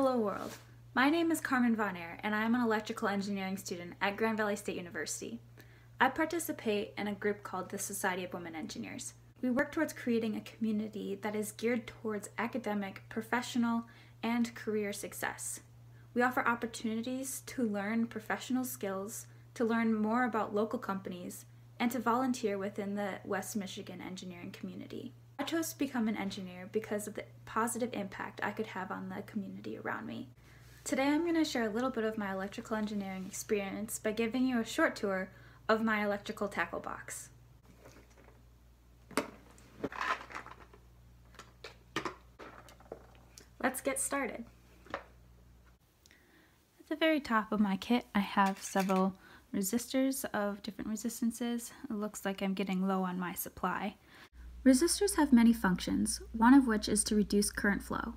Hello world. My name is Karmyn VonEhr and I am an electrical engineering student at Grand Valley State University. I participate in a group called the Society of Women Engineers. We work towards creating a community that is geared towards academic, professional, and career success. We offer opportunities to learn professional skills, to learn more about local companies, and to volunteer within the West Michigan engineering community. I chose to become an engineer because of the positive impact I could have on the community around me. Today I'm going to share a little bit of my electrical engineering experience by giving you a short tour of my electrical tackle box. Let's get started. At the very top of my kit I have several resistors of different resistances. It looks like I'm getting low on my supply. Resistors have many functions, one of which is to reduce current flow.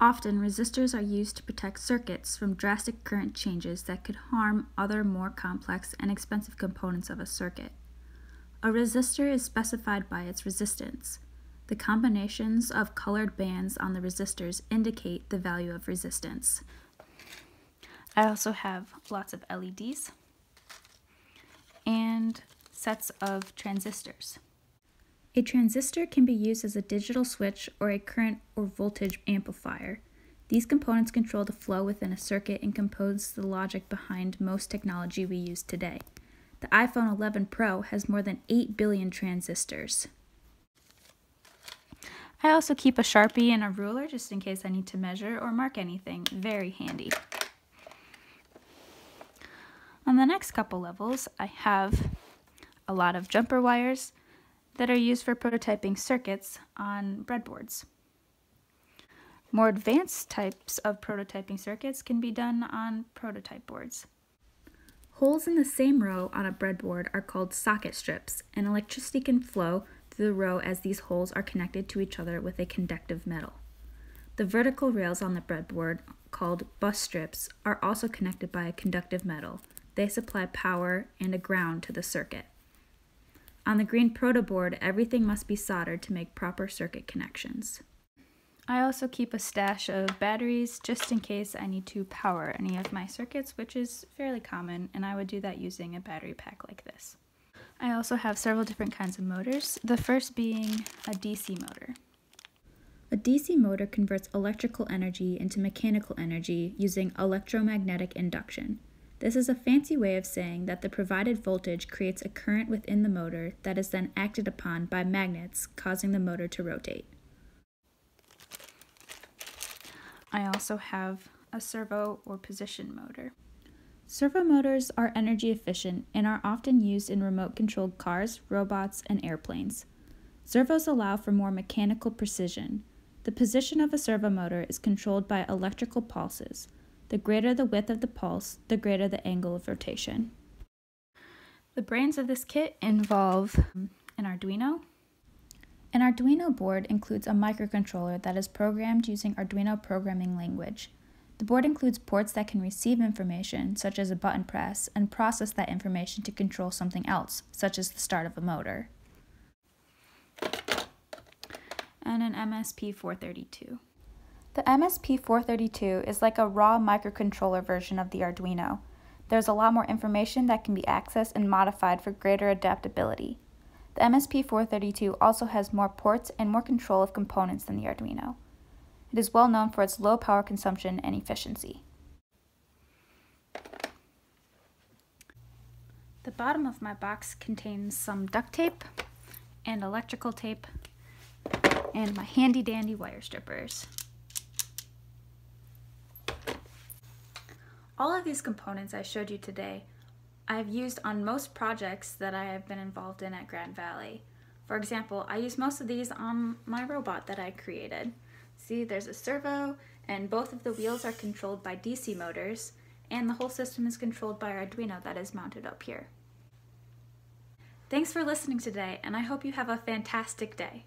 Often, resistors are used to protect circuits from drastic current changes that could harm other more complex and expensive components of a circuit. A resistor is specified by its resistance. The combinations of colored bands on the resistors indicate the value of resistance. I also have lots of LEDs and sets of transistors. A transistor can be used as a digital switch or a current or voltage amplifier. These components control the flow within a circuit and compose the logic behind most technology we use today. The iPhone 11 Pro has more than 8 billion transistors. I also keep a Sharpie and a ruler just in case I need to measure or mark anything. Very handy. On the next couple levels, I have a lot of jumper wires, that are used for prototyping circuits on breadboards. More advanced types of prototyping circuits can be done on prototype boards. Holes in the same row on a breadboard are called socket strips, and electricity can flow through the row as these holes are connected to each other with a conductive metal. The vertical rails on the breadboard, called bus strips, are also connected by a conductive metal. They supply power and a ground to the circuit. On the green protoboard, everything must be soldered to make proper circuit connections. I also keep a stash of batteries just in case I need to power any of my circuits, which is fairly common, and I would do that using a battery pack like this. I also have several different kinds of motors, the first being a DC motor. A DC motor converts electrical energy into mechanical energy using electromagnetic induction. This is a fancy way of saying that the provided voltage creates a current within the motor that is then acted upon by magnets, causing the motor to rotate. I also have a servo or position motor. Servo motors are energy efficient and are often used in remote controlled cars, robots, and airplanes. Servos allow for more mechanical precision. The position of a servo motor is controlled by electrical pulses. The greater the width of the pulse, the greater the angle of rotation. The brains of this kit involve an Arduino. An Arduino board includes a microcontroller that is programmed using Arduino programming language. The board includes ports that can receive information, such as a button press, and process that information to control something else, such as the start of a motor. And an MSP 432. The MSP432 is like a raw microcontroller version of the Arduino. There's a lot more information that can be accessed and modified for greater adaptability. The MSP432 also has more ports and more control of components than the Arduino. It is well known for its low power consumption and efficiency. The bottom of my box contains some duct tape and electrical tape and my handy dandy wire strippers. All of these components I showed you today I have used on most projects that I have been involved in at Grand Valley. For example, I use most of these on my robot that I created. See, there's a servo, and both of the wheels are controlled by DC motors, and the whole system is controlled by Arduino that is mounted up here. Thanks for listening today, and I hope you have a fantastic day.